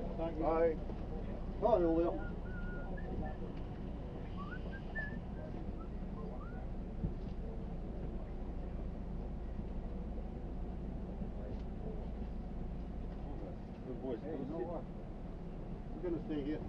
Cheers. Thank you. Bye. Bye, Julio. Good boys. Hey, you know what? We're gonna stay here.